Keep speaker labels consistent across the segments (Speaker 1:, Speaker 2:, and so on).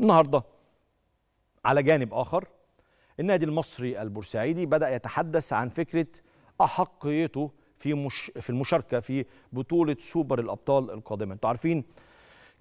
Speaker 1: النهارده. على جانب آخر النادي المصري البورسعيدي بدأ يتحدث عن فكرة أحقيته في مش في المشاركة في بطولة سوبر الأبطال القادمة. أنتوا عارفين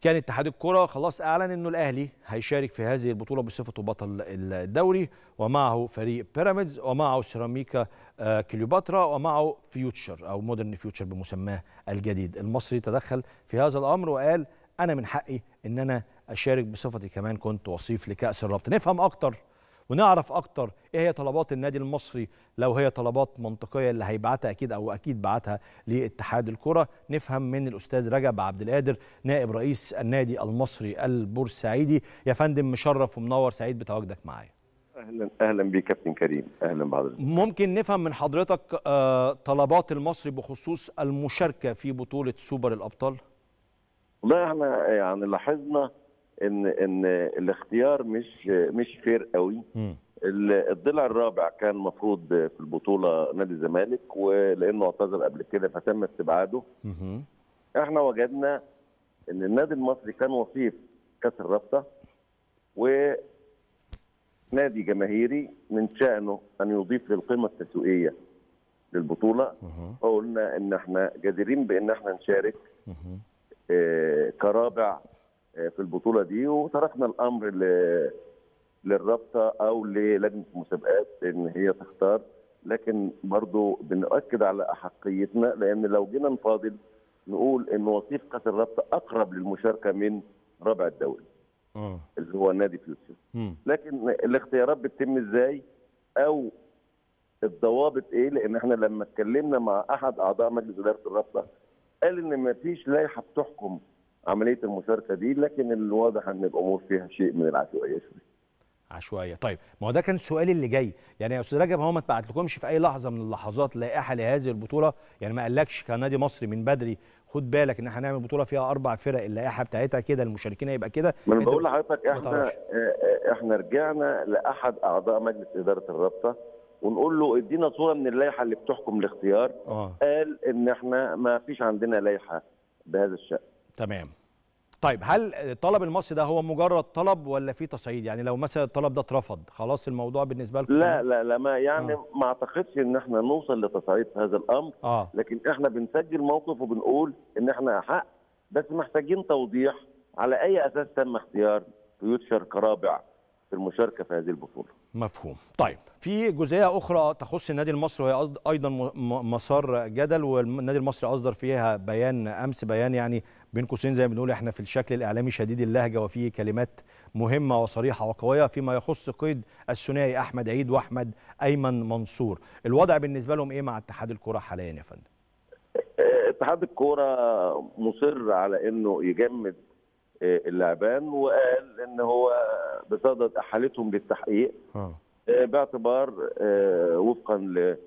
Speaker 1: كان اتحاد الكرة خلاص أعلن إنه الأهلي هيشارك في هذه البطولة بصفته بطل الدوري ومعه فريق بيراميدز ومعه سيراميكا آه، كليوباترا ومعه فيوتشر أو مودرن فيوتشر بمسماه الجديد. المصري تدخل في هذا الأمر وقال أنا من حقي إن أنا أشارك بصفتي كمان كنت وصيف لكأس الرابطة. نفهم أكتر ونعرف أكتر إيه هي طلبات النادي المصري. لو هي طلبات منطقية اللي هيبعتها أكيد أو أكيد بعتها لاتحاد الكرة. نفهم من الأستاذ رجب عبد القادر نائب رئيس النادي المصري البورسعيدي. يا فندم مشرف ومنور سعيد بتواجدك معايا.
Speaker 2: أهلا أهلا بيك كابتن كريم. أهلا بحضرتك
Speaker 1: ممكن نفهم من حضرتك آه، طلبات المصري بخصوص المشاركة في بطولة سوبر الأبطال؟
Speaker 2: والله إحنا يعني لاحظنا إن إن الاختيار مش مش فير قوي الضلع الرابع كان المفروض في البطولة نادي الزمالك ولأنه اعتذر قبل كده فتم استبعاده. إحنا وجدنا إن النادي المصري كان وصيف كأس الرابطة ونادي جماهيري من شأنه أن يضيف للقيمة التسويقية
Speaker 1: للبطولة.
Speaker 2: فقلنا إن إحنا جديرين بإن إحنا نشارك. آه، كرابع في البطولة دي وتركنا الأمر للرابطة أو للجنة المسابقات إن هي تختار لكن برضو بنؤكد على أحقيتنا لأن لو جينا نفاضل نقول إن كأس الرابطة أقرب للمشاركة من رابع الدوري
Speaker 1: مم.
Speaker 2: اللي هو نادي فيوتشر. لكن الاختيارات بتتم إزاي أو الضوابط إيه لأن إحنا لما اتكلمنا مع أحد أعضاء مجلس إدارة الرابطة قال إن ما فيش لائحة بتحكم عملية المشاركة دي لكن الواضح إن الأمور فيها شيء من العشوائية شوية.
Speaker 1: عشوائية. طيب ما هو ده كان السؤال اللي جاي. يعني يا أستاذ رجب هو ما اتبعت لكمش في أي لحظة من اللحظات لائحه لهذه البطولة؟ يعني ما قالكش كنادي مصري من بدري خد بالك إن إحنا هنعمل بطولة فيها أربع فرق اللائحه بتاعتها كده المشاركين هيبقى كده؟
Speaker 2: ما
Speaker 1: أنا
Speaker 2: بقول لحضرتك
Speaker 1: إحنا.
Speaker 2: آه، آه، إحنا رجعنا لأحد أعضاء مجلس إدارة الرابطة ونقول له إدينا صورة من اللائحة اللي بتحكم الاختيار.
Speaker 1: آه.
Speaker 2: قال إن إحنا ما فيش عندنا لائحة بهذا الشأن.
Speaker 1: تمام. طيب هل طلب المصري ده هو مجرد طلب ولا في تصعيد؟ يعني لو مثلا الطلب ده اترفض خلاص الموضوع بالنسبة لكم
Speaker 2: لا؟ لا لا ما يعني ما اعتقدش إن إحنا نوصل لتصعيد في هذا الأمر.
Speaker 1: آه.
Speaker 2: لكن إحنا بنسجل موقف وبنقول إن إحنا احق بس محتاجين توضيح على أي أساس تم اختيار فيوتشر كرابع في المشاركة في هذه البطولة.
Speaker 1: مفهوم. طيب في جزئية أخرى تخص النادي المصري وهي أيضا مسار جدل والنادي المصري أصدر فيها بيان أمس بيان يعني بين قوسين زي ما بنقول إحنا في الشكل الإعلامي شديد اللهجة وفيه كلمات مهمة وصريحة وقوية فيما يخص قيد الثنائي أحمد عيد وأحمد أيمن منصور. الوضع بالنسبة لهم إيه مع اتحاد الكره حاليا يا فندم؟
Speaker 2: آه، اتحاد الكورة مصر على إنه يجمد آه، اللاعبان وقال إن هو بصدد احالتهم للتحقيق آه، باعتبار آه، وفقا للشكوى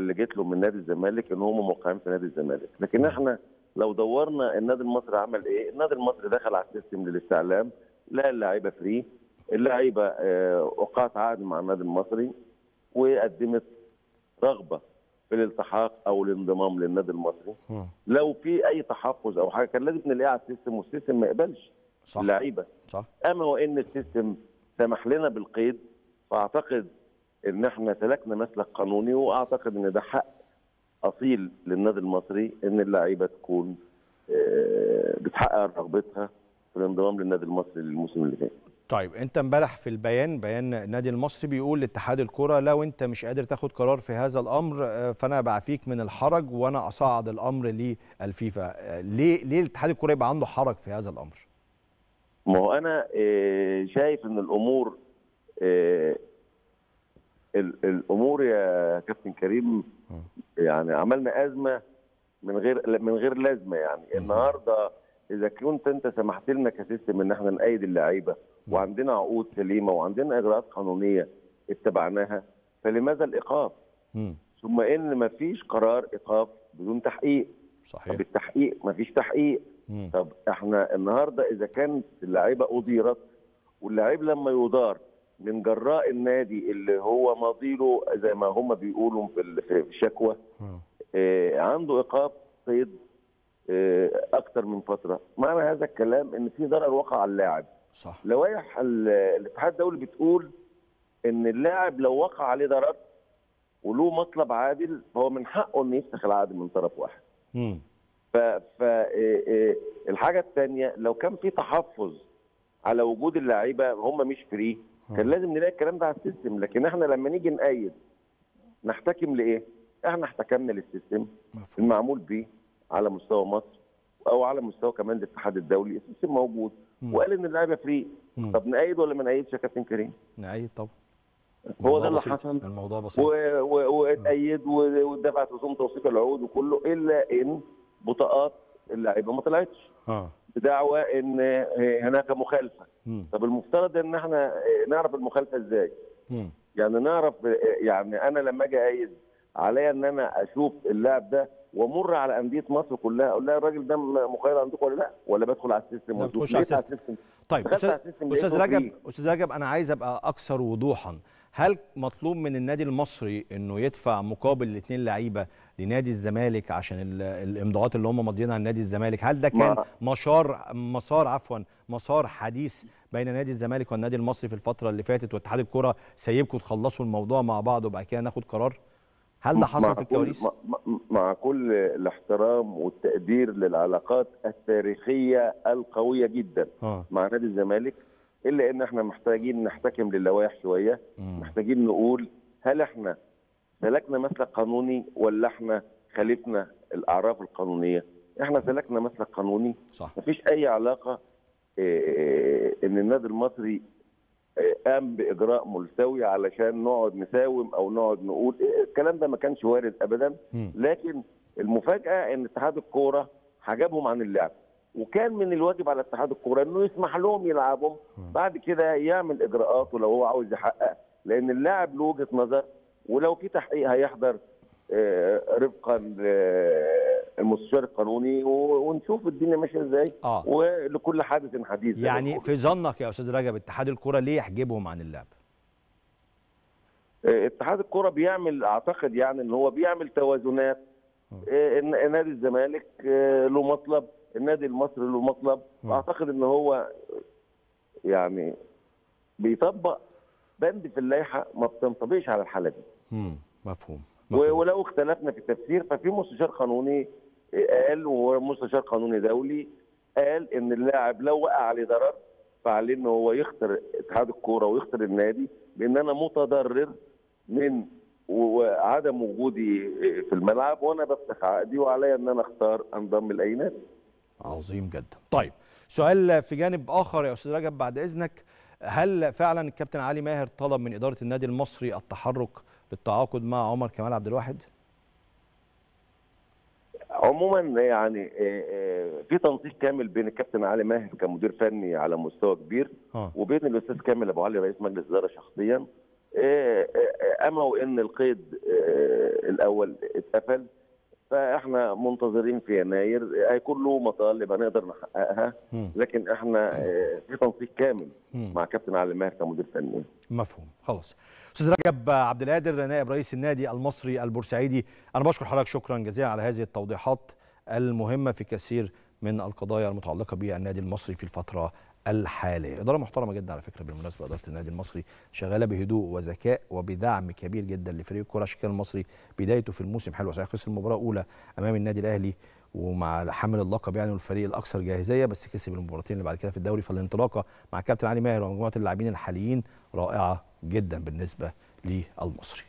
Speaker 2: اللي جت له من نادي الزمالك إن هم موقعين في نادي الزمالك. لكن إحنا لو دورنا النادي المصري عمل إيه النادي المصري دخل على ال system للاستعلام لقى اللعيبة free اللعيبة آه، وقعت عقد مع النادي المصري وقدمت رغبة في الالتحاق أو الانضمام للنادي المصري.
Speaker 1: آه.
Speaker 2: لو في أي تحفظ أو حاجة كان لازم نلاقيها على ال system وال system ما يقبلش
Speaker 1: صح.
Speaker 2: اللعيبة.
Speaker 1: صح.
Speaker 2: أما وإن ال system سمح لنا بالقيد فأعتقد إن إحنا سلكنا مسلك قانوني وأعتقد إن ده حق أصيل للنادي المصري إن اللعيبة تكون آه، بتحقق رغبتها في الانضمام للنادي المصري للموسم اللي جاي.
Speaker 1: طيب أنت امبارح في البيان بيان النادي المصري بيقول لاتحاد الكرة لو أنت مش قادر تاخد قرار في هذا الأمر آه، فأنا بعفيك من الحرج وأنا أصعد الأمر للفيفا. آه، ليه ليه اتحاد الكرة يبقى عنده حرج في هذا الأمر؟
Speaker 2: ما هو أنا شايف إن الأمور آه، ال- الأمور يا كابتن كريم يعني عملنا أزمة من غير من غير لازمة يعني. النهارده إذا كنت أنت سمحت لنا كسيستم إن إحنا نأيد اللعيبة وعندنا عقود سليمة وعندنا إجراءات قانونية اتبعناها فلماذا
Speaker 1: الإيقاف؟
Speaker 2: ثم إن ما فيش قرار إيقاف بدون تحقيق.
Speaker 1: صحيح.
Speaker 2: طب التحقيق ما فيش تحقيق.
Speaker 1: مم.
Speaker 2: طب إحنا النهارده إذا كانت اللعيبة أديرت واللعيب لما يدار من جراء النادي اللي هو ماضيله زي ما هم بيقولوا في ال- في الشكوى
Speaker 1: آه.
Speaker 2: آه، عنده إيقاف قيد آه، أكتر من فترة معنى هذا الكلام إن في ضرر وقع على اللاعب
Speaker 1: صح
Speaker 2: لوائح ال- الاتحاد الدولي بتقول إن اللاعب لو وقع عليه ضرر وله مطلب عادل فهو من حقه إنه يفسخ العقد من طرف واحد. ف ف الحاجة الثانية لو كان في تحفظ على وجود اللعيبة هم مش free. كان لازم نلاقي الكلام ده على ال system. لكن إحنا لما نيجي نقيد نحتكم لإيه؟ إحنا احتكمنا لل
Speaker 1: system
Speaker 2: المعمول به على مستوى مصر أو على مستوى كمان الاتحاد الدولي. ال system
Speaker 1: موجود.
Speaker 2: وقال إن اللعيبة
Speaker 1: free.
Speaker 2: طب نقيد ولا ما نقيدش يا كابتن كريم؟
Speaker 1: نقيد طبعا.
Speaker 2: هو ده اللي. حصل.
Speaker 1: الموضوع بسيط.
Speaker 2: واتقيد و- ودفعت رسوم توثيق العقود وكله إلا إن بطاقات اللعيبة ما طلعتش.
Speaker 1: آه.
Speaker 2: بدعوى إن هناك
Speaker 1: مخالفة.
Speaker 2: طب المفترض إن إحنا نعرف المخالفة
Speaker 1: إزاي.
Speaker 2: يعني نعرف يعني أنا لما أجي أقيد عليا إن أنا أشوف اللاعب ده وأمر على أندية مصر كلها أقول لها الراجل ده مقيد عندكم ولا لأ ولا بدخل على ال system
Speaker 1: لا،
Speaker 2: وأشوف
Speaker 1: بتخش على السيستم. طيب
Speaker 2: أستاذ
Speaker 1: رجب. أستاذ رجب أنا عايز أبقى أكثر وضوحا هل مطلوب من النادي المصري إنه يدفع مقابل الاثنين لعيبة لنادي الزمالك عشان ال- الإمضاءات اللي هم ماضيينها لنادي الزمالك؟ هل ده كان مسار مسار عفوا مسار حديث بين نادي الزمالك والنادي المصري في الفترة اللي فاتت واتحاد الكره سايبكم تخلصوا الموضوع مع بعض وبعد كده ناخد قرار؟ هل ده حصل في الكواليس؟
Speaker 2: مع, كل الاحترام والتقدير للعلاقات التاريخية القوية جدا
Speaker 1: آه.
Speaker 2: مع نادي الزمالك إلا إن إحنا محتاجين نحتكم للوائح
Speaker 1: شوية.
Speaker 2: محتاجين نقول هل إحنا سلكنا مسلك قانوني ولا إحنا خالفنا الأعراف القانونية؟ إحنا سلكنا مسلك قانوني.
Speaker 1: صح.
Speaker 2: مفيش أي علاقة إيه، إن النادي المصري إيه، قام بإجراء ملتوي علشان نقعد نساوم أو نقعد نقول الكلام ده ما كانش وارد ابدا. لكن المفاجأة إن اتحاد الكورة حجبهم عن اللعب. وكان من الواجب على اتحاد الكوره إنه يسمح لهم يلعبوا. بعد كده يعمل اجراءاته لو هو عاوز يحقق. لأن اللاعب له وجهة نظر ولو في تحقيق هيحضر آه، رفقا للمستشار القانوني و- ونشوف الدنيا ماشية إزاي.
Speaker 1: آه.
Speaker 2: ولكل حادث حديث
Speaker 1: يعني. في ظنك يا أستاذ رجب اتحاد الكره ليه يحجبهم عن اللعب؟
Speaker 2: آه، اتحاد الكره بيعمل أعتقد يعني إن هو بيعمل توازنات آه، نادي الزمالك آه، له مطلب النادي المصري له مطلب
Speaker 1: مم.
Speaker 2: واعتقد إن هو يعني بيطبق بند في اللائحة ما بتنطبقش على الحالة دي.
Speaker 1: مفهوم مفهوم
Speaker 2: ولو اختلفنا في التفسير ففي مستشار قانوني قال ومستشار قانوني دولي قال إن اللاعب لو وقع عليه ضرر فعليه إن هو يخسر اتحاد الكورة ويخسر النادي بإن أنا متضرر من وعدم وجودي في الملعب وأنا بفتح عقدي وعليا إن أنا أختار أنضم لاي نادي
Speaker 1: عظيم جدا. طيب سؤال في جانب آخر يا أستاذ رجب بعد إذنك. هل فعلا الكابتن علي ماهر طلب من إدارة النادي المصري التحرك للتعاقد مع عمر كمال عبد الواحد؟
Speaker 2: عموما يعني آه، آه، في تنسيق كامل بين الكابتن علي ماهر كمدير فني على مستوى كبير
Speaker 1: آه.
Speaker 2: وبين الأستاذ كامل أبو علي رئيس مجلس الاداره شخصيا. آه، آه، أما وإن القيد آه، الأول اتقفل فإحنا منتظرين في يناير هيكون له مطالب هنقدر نحققها. لكن إحنا آه، في تنسيق كامل. مع كابتن علي ماهر كمدير فني
Speaker 1: مفهوم خلاص أستاذ رجب عبد القادر نائب رئيس النادي المصري البورسعيدي أنا بشكر حضرتك شكرا جزيلا على هذه التوضيحات المهمة في كثير من القضايا المتعلقة بالنادي المصري في الفترة الحالية. إدارة محترمة جدا على فكرة بالمناسبة إدارة النادي المصري شغالة بهدوء وذكاء وبدعم كبير جدا لفريق الكرة. عشان المصري بدايته في الموسم حلوة صحيح خسر المباراة الأولى أمام النادي الأهلي ومع حامل اللقب يعني والفريق الأكثر جاهزية بس كسب المباراتين اللي بعد كده في الدوري فالانطلاقه مع كابتن علي ماهر ومجموعة اللاعبين الحاليين رائعة جدا بالنسبة للمصري.